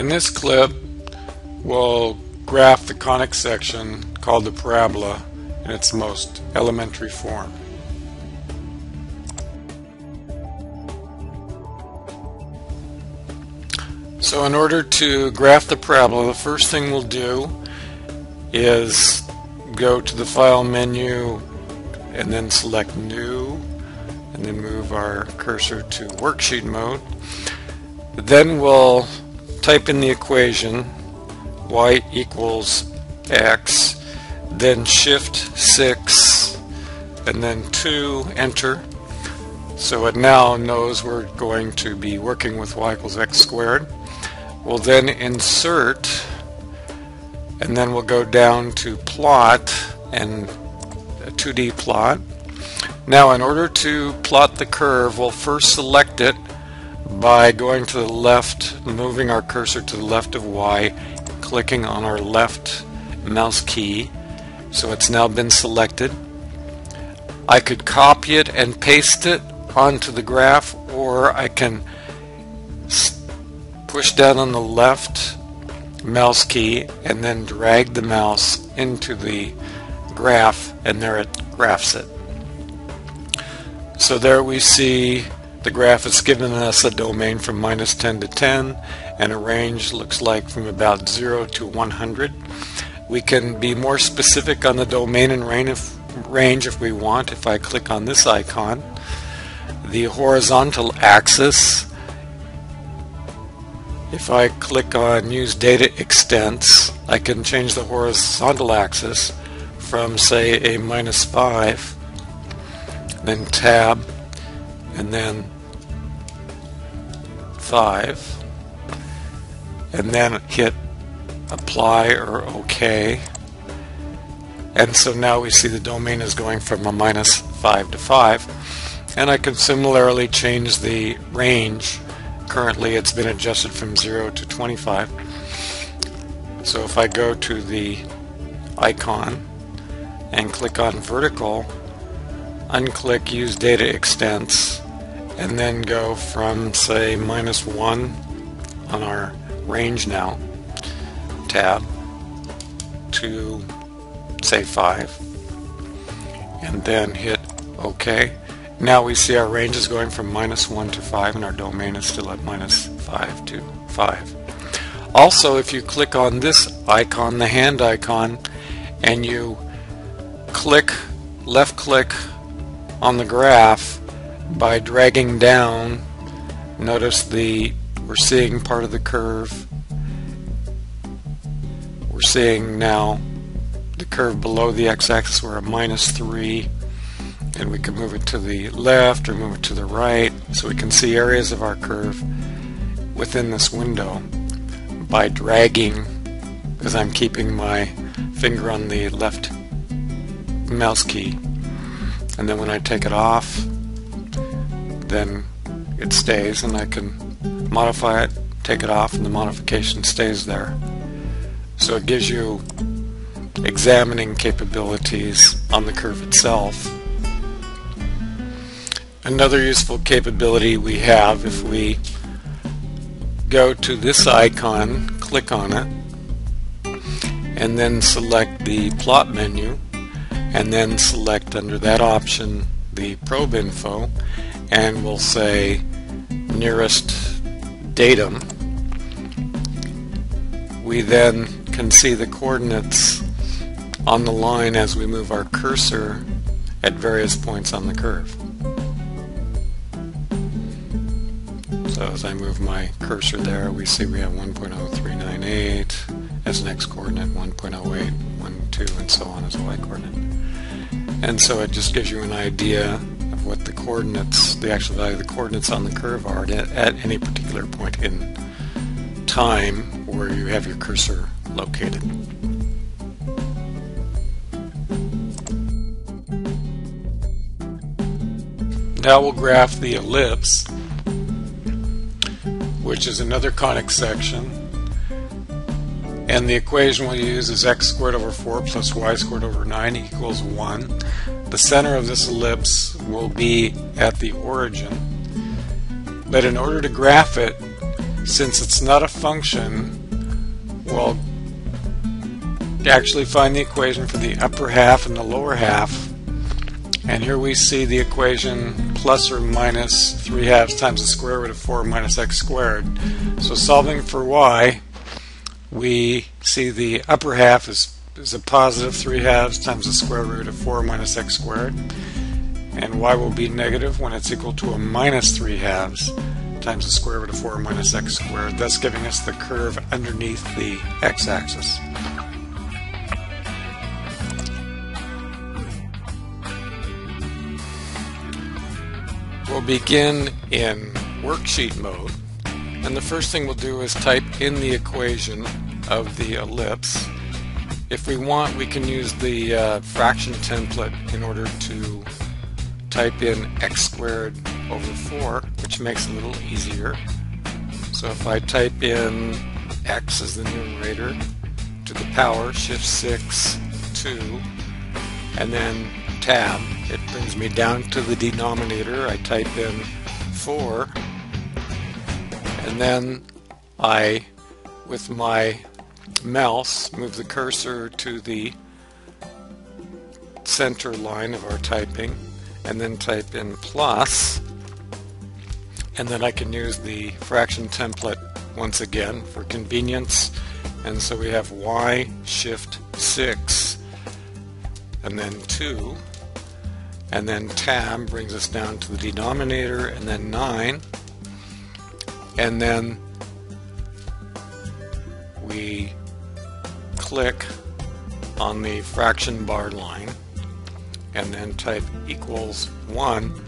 In this clip, we'll graph the conic section called the parabola in its most elementary form. So in order to graph the parabola, the first thing we'll do is go to the File menu and then select New and then move our cursor to Worksheet mode. Then we'll type in the equation y equals x, then shift 6 and then 2, enter. So it now knows we're going to be working with y equals x squared. We'll then insert and then we'll go down to plot and a 2D plot. Now in order to plot the curve we'll first select it by going to the left, moving our cursor to the left of Y, clicking on our left mouse key. So it's now been selected. I could copy it and paste it onto the graph or I can push down on the left mouse key and then drag the mouse into the graph and there it graphs it. So there we see the graph has given us a domain from minus 10 to 10 and a range looks like from about 0 to 100. We can be more specific on the domain and range if we want. If I click on this icon, the horizontal axis, if I click on use data extents, I can change the horizontal axis from say a minus 5, then tab, and then 5 and then hit apply or OK and so now we see the domain is going from a minus 5 to 5 and I can similarly change the range. Currently it's been adjusted from 0 to 25 so if I go to the icon and click on vertical unclick use data extents and then go from say minus 1 on our range now tab to say 5 and then hit OK. Now we see our range is going from minus 1 to 5 and our domain is still at minus 5 to 5. Also if you click on this icon, the hand icon, and you click, left click on the graph by dragging down notice the we're seeing part of the curve. We're seeing now the curve below the x-axis we're at minus 3 and we can move it to the left or move it to the right so we can see areas of our curve within this window by dragging because I'm keeping my finger on the left mouse key. And then when I take it off then it stays and I can modify it take it off and the modification stays there. So it gives you examining capabilities on the curve itself. Another useful capability we have if we go to this icon click on it and then select the plot menu and then select under that option the probe info and we'll say nearest datum we then can see the coordinates on the line as we move our cursor at various points on the curve. So as I move my cursor there, we see we have 1.0398 as an x coordinate, 1.08, 1, and so on as a y coordinate. And so it just gives you an idea what the coordinates, the actual value of the coordinates on the curve are at, any particular point in time where you have your cursor located. Now we'll graph the ellipse, which is another conic section. And the equation we'll use is x squared over 4 plus y squared over 9 equals 1. The center of this ellipse will be at the origin. But in order to graph it, since it's not a function, we'll actually find the equation for the upper half and the lower half. And here we see the equation plus or minus 3 halves times the square root of 4 minus x squared. So solving for y, we see the upper half is, is a positive 3 halves times the square root of 4 minus x squared. And y will be negative when it's equal to a minus 3 halves times the square root of 4 minus x squared, thus giving us the curve underneath the x-axis. We'll begin in worksheet mode, and the first thing we'll do is type in the equation of the ellipse. If we want, we can use the uh, fraction template in order to type in x squared over 4, which makes it a little easier. So if I type in x as the numerator to the power, shift 6, 2, and then tab, it brings me down to the denominator. I type in 4, and then I, with my mouse, move the cursor to the center line of our typing, and then type in plus, and then I can use the fraction template once again for convenience. And so we have y shift 6 and then 2 and then tab brings us down to the denominator and then 9 and then we click on the fraction bar line and then type equals 1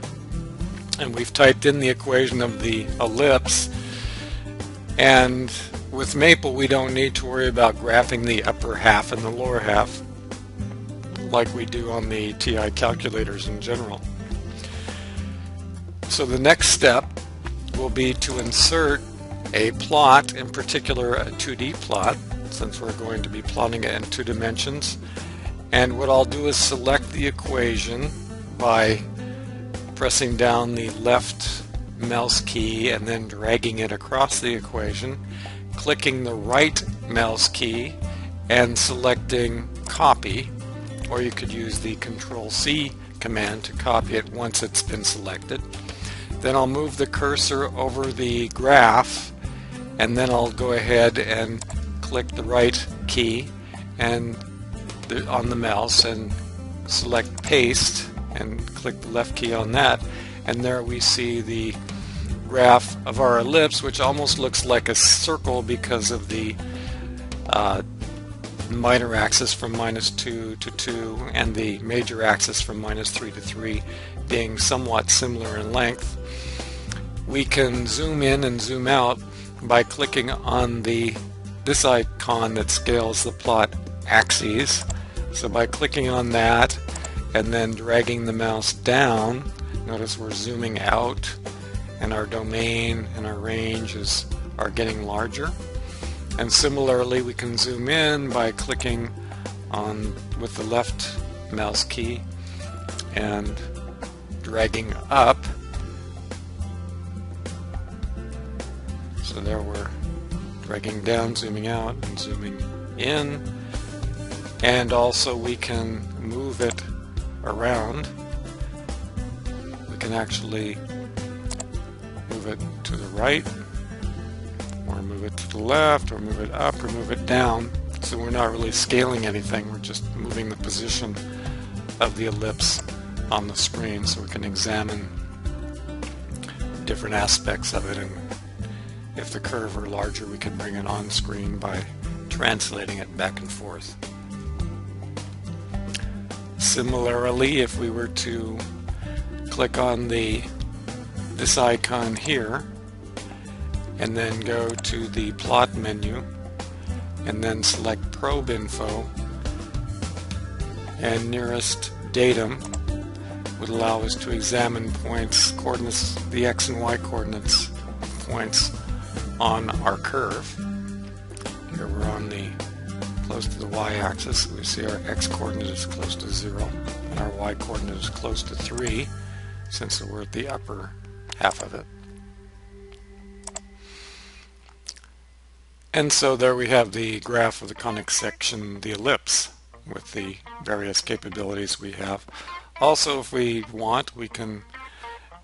and we've typed in the equation of the ellipse and with Maple we don't need to worry about graphing the upper half and the lower half like we do on the TI calculators in general. So the next step will be to insert a plot, in particular a 2D plot, since we're going to be plotting it in two dimensions. And what I'll do is select the equation by pressing down the left mouse key and then dragging it across the equation, clicking the right mouse key and selecting copy, or you could use the control C command to copy it once it's been selected. Then I'll move the cursor over the graph and then I'll go ahead and click the right key and the, on the mouse and select paste and click the left key on that and there we see the graph of our ellipse which almost looks like a circle because of the uh, minor axis from minus 2 to 2 and the major axis from minus 3 to 3 being somewhat similar in length. We can zoom in and zoom out by clicking on the this icon that scales the plot axes. So by clicking on that and then dragging the mouse down, notice we're zooming out and our domain and our ranges are getting larger. And similarly, we can zoom in by clicking on with the left mouse key and dragging up. So there we're dragging down, zooming out, and zooming in. And also we can move it around, we can actually move it to the right, or move it to the left, or move it up, or move it down. So we're not really scaling anything, we're just moving the position of the ellipse on the screen so we can examine different aspects of it and if the curve were larger we can bring it on screen by translating it back and forth. Similarly, if we were to click on the this icon here and then go to the plot menu and then select probe info and nearest datum would allow us to examine points, coordinates, the x and y coordinates points on our curve. Here we're on the close to the y-axis. We see our x-coordinate is close to 0 and our y-coordinate is close to 3 since we're at the upper half of it. And so there we have the graph of the conic section, the ellipse, with the various capabilities we have. Also, if we want, we can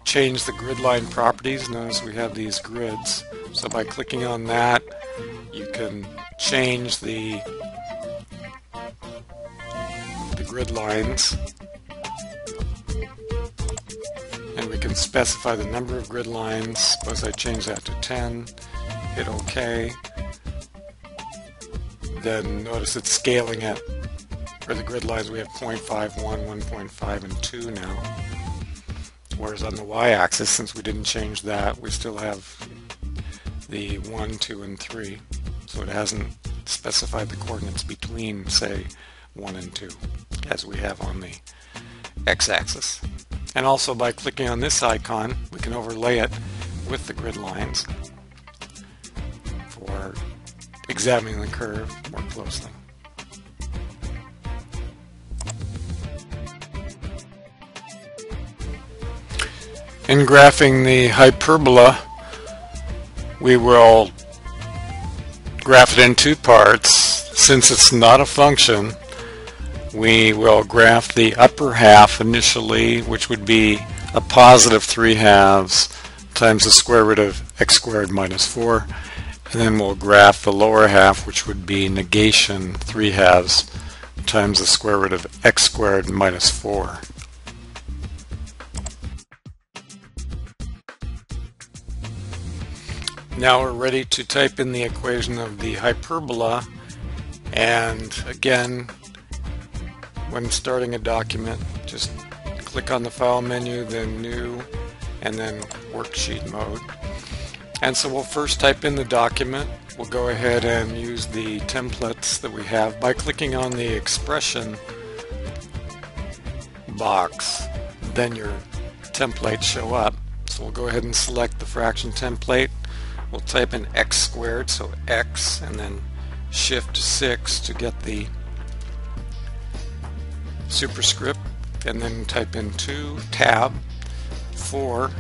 change the grid line properties. Notice we have these grids. So by clicking on that, you can change the, the grid lines. And we can specify the number of grid lines. Suppose I change that to 10, hit OK. Then notice it's scaling it. For the grid lines we have 0.5, 1, 1.5, and 2 now. Whereas on the y-axis, since we didn't change that, we still have the 1, 2, and 3. So it hasn't specified the coordinates between, say, 1 and 2, as we have on the x-axis. And also by clicking on this icon, we can overlay it with the grid lines for examining the curve more closely. In graphing the hyperbola, we will graph it in two parts. Since it's not a function, we will graph the upper half initially, which would be a positive 3 halves times the square root of x squared minus 4. And then we'll graph the lower half, which would be negation 3 halves times the square root of x squared minus 4. Now we're ready to type in the equation of the hyperbola and again when starting a document just click on the file menu then new and then worksheet mode. And so we'll first type in the document. We'll go ahead and use the templates that we have by clicking on the expression box. Then your templates show up. So we'll go ahead and select the fraction template. We'll type in x squared, so x, and then shift 6 to get the superscript, and then type in 2, tab, 4,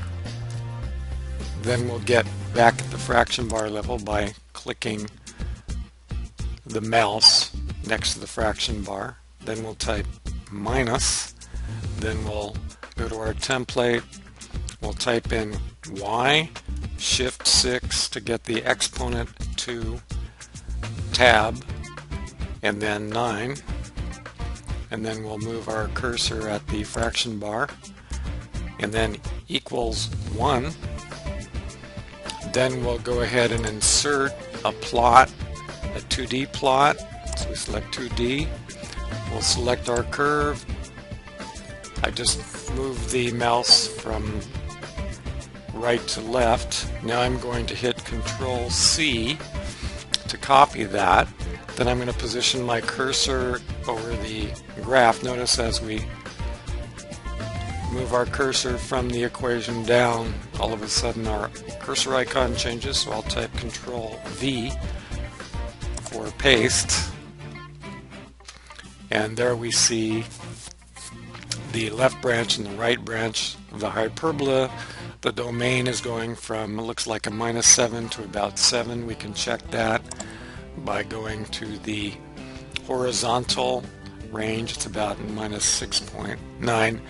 then we'll get back at the fraction bar level by clicking the mouse next to the fraction bar. Then we'll type minus. Then we'll go to our template. We'll type in y Shift 6 to get the exponent to tab and then 9 and then we'll move our cursor at the fraction bar. And then equals 1 then we'll go ahead and insert a plot a 2D plot. So we select 2D we'll select our curve. I just move the mouse from right to left. Now I'm going to hit Control C to copy that. Then I'm going to position my cursor over the graph. Notice as we move our cursor from the equation down, all of a sudden our cursor icon changes, so I'll type Control V for paste. And there we see the left branch and the right branch of the hyperbola the domain is going from, it looks like a minus 7 to about 7. We can check that by going to the horizontal range. It's about minus 6.9.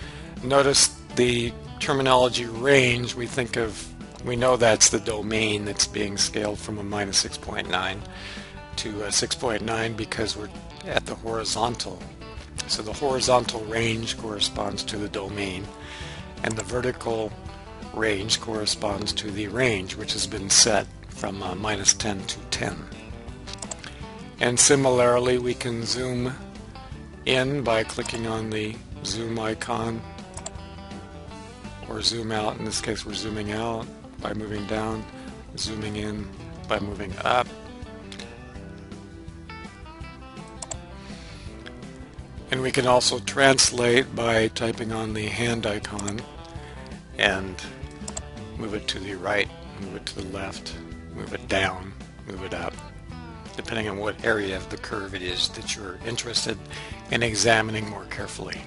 Notice the terminology range, we think of, we know that's the domain that's being scaled from a minus 6.9 to a 6.9 because we're at the horizontal. So the horizontal range corresponds to the domain and the vertical range corresponds to the range which has been set from uh, minus 10 to 10. And similarly we can zoom in by clicking on the zoom icon or zoom out. In this case we're zooming out by moving down, zooming in by moving up. And we can also translate by typing on the hand icon and move it to the right, move it to the left, move it down, move it up, depending on what area of the curve it is that you're interested in examining more carefully.